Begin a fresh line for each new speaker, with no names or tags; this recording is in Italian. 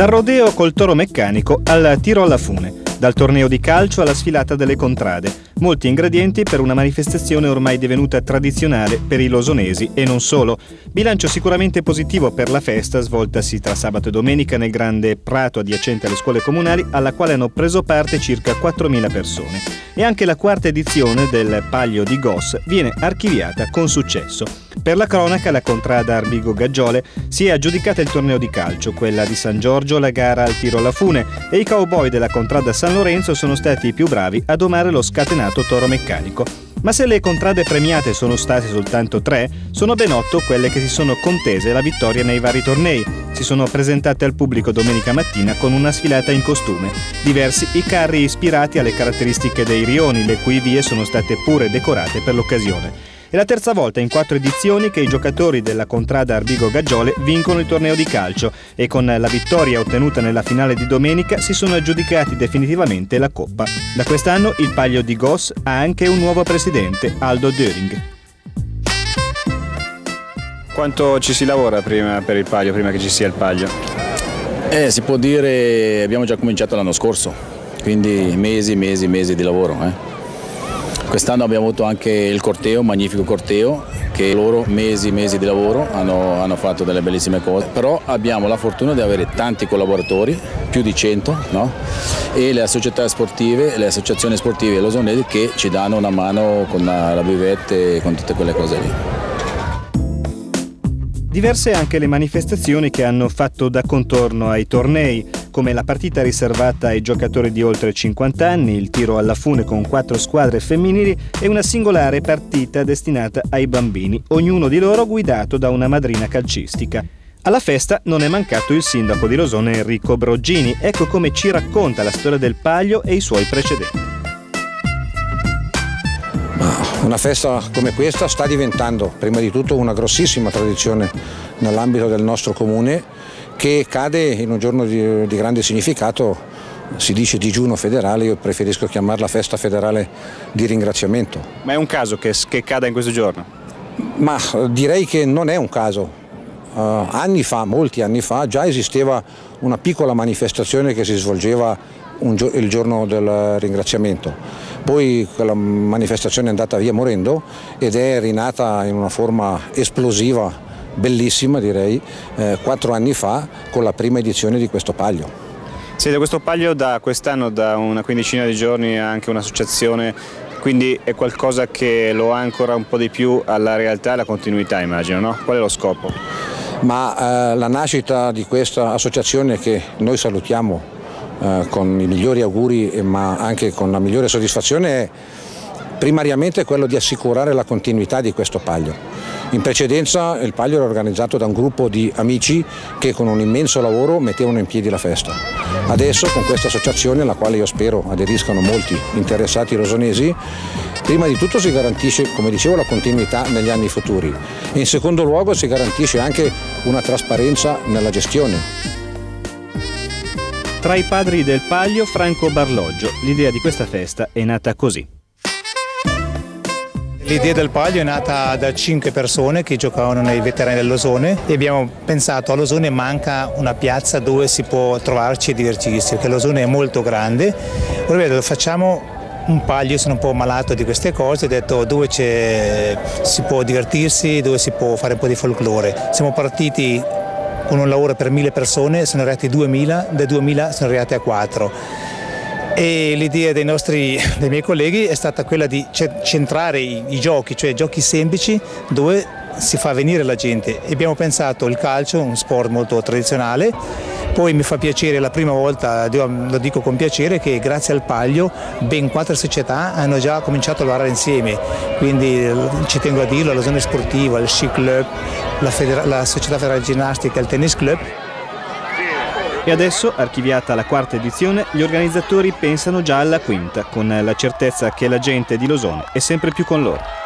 Dal rodeo col toro meccanico al tiro alla fune, dal torneo di calcio alla sfilata delle contrade. Molti ingredienti per una manifestazione ormai divenuta tradizionale per i losonesi e non solo. Bilancio sicuramente positivo per la festa svoltasi tra sabato e domenica nel grande prato adiacente alle scuole comunali alla quale hanno preso parte circa 4.000 persone. E anche la quarta edizione del Paglio di Goss viene archiviata con successo. Per la cronaca, la contrada Arbigo Gaggiole si è aggiudicata il torneo di calcio, quella di San Giorgio la gara al tiro alla fune e i cowboy della contrada San Lorenzo sono stati i più bravi a domare lo scatenato toro meccanico. Ma se le contrade premiate sono state soltanto tre, sono ben otto quelle che si sono contese la vittoria nei vari tornei. Si sono presentate al pubblico domenica mattina con una sfilata in costume. Diversi i carri ispirati alle caratteristiche dei rioni, le cui vie sono state pure decorate per l'occasione. È la terza volta in quattro edizioni che i giocatori della contrada Arbigo Gaggiole vincono il torneo di calcio e con la vittoria ottenuta nella finale di domenica si sono aggiudicati definitivamente la Coppa. Da quest'anno il Paglio di Goss ha anche un nuovo presidente, Aldo Döring.
Quanto ci si lavora prima per il Paglio, prima che ci sia il Paglio?
Eh, si può dire abbiamo già cominciato l'anno scorso, quindi mesi, mesi, mesi di lavoro. Eh. Quest'anno abbiamo avuto anche il corteo, un magnifico corteo, che loro mesi mesi di lavoro hanno, hanno, fatto delle bellissime cose, però abbiamo la fortuna di avere tanti collaboratori, più di 100, no? e le società sportive, le associazioni sportive losonesi che ci danno una mano con la, la bivette e con tutte quelle cose lì.
Diverse anche le manifestazioni che hanno fatto da contorno ai tornei come la partita riservata ai giocatori di oltre 50 anni, il tiro alla fune con quattro squadre femminili e una singolare partita destinata ai bambini, ognuno di loro guidato da una madrina calcistica. Alla festa non è mancato il sindaco di Rosone Enrico Broggini, ecco come ci racconta la storia del Paglio e i suoi precedenti.
Una festa come questa sta diventando prima di tutto una grossissima tradizione nell'ambito del nostro comune che cade in un giorno di, di grande significato, si dice digiuno federale, io preferisco chiamarla festa federale di ringraziamento.
Ma è un caso che, che cada in questo giorno?
Ma direi che non è un caso. Uh, anni fa, molti anni fa, già esisteva una piccola manifestazione che si svolgeva gio il giorno del ringraziamento. Poi quella manifestazione è andata via morendo ed è rinata in una forma esplosiva bellissima direi, eh, quattro anni fa con la prima edizione di questo paglio.
Siete questo paglio da quest'anno, da una quindicina di giorni, anche un'associazione, quindi è qualcosa che lo ancora un po' di più alla realtà e alla continuità immagino, no? Qual è lo scopo?
Ma eh, la nascita di questa associazione che noi salutiamo eh, con i migliori auguri ma anche con la migliore soddisfazione è primariamente quello di assicurare la continuità di questo paglio. In precedenza il Paglio era organizzato da un gruppo di amici che con un immenso lavoro mettevano in piedi la festa. Adesso con questa associazione, alla quale io spero aderiscano molti interessati rosonesi, prima di tutto si garantisce, come dicevo, la continuità negli anni futuri e in secondo luogo si garantisce anche una trasparenza nella gestione.
Tra i padri del Paglio, Franco Barloggio. L'idea di questa festa è nata così.
L'idea del Paglio è nata da cinque persone che giocavano nei veterani dell'Osone e abbiamo pensato all'Osone manca una piazza dove si può trovarci e divertirsi, perché l'Osone è molto grande. Allora facciamo un paglio, sono un po' malato di queste cose, ho detto dove si può divertirsi, dove si può fare un po' di folklore. Siamo partiti con un lavoro per mille persone, sono arrivati 2000, da 2000 sono arrivati a 4 e l'idea dei, nostri, dei miei colleghi è stata quella di centrare i, i giochi, cioè giochi semplici dove si fa venire la gente. E abbiamo pensato il calcio, un sport molto tradizionale, poi mi fa piacere la prima volta, lo dico con piacere, che grazie al Paglio ben quattro società hanno già cominciato a lavorare insieme, quindi ci tengo a dirlo, la zona sportiva, il Sci Club, la, la Società Federale Ginnastica, il Tennis Club
e adesso, archiviata la quarta edizione, gli organizzatori pensano già alla quinta, con la certezza che la gente di Losone è sempre più con loro.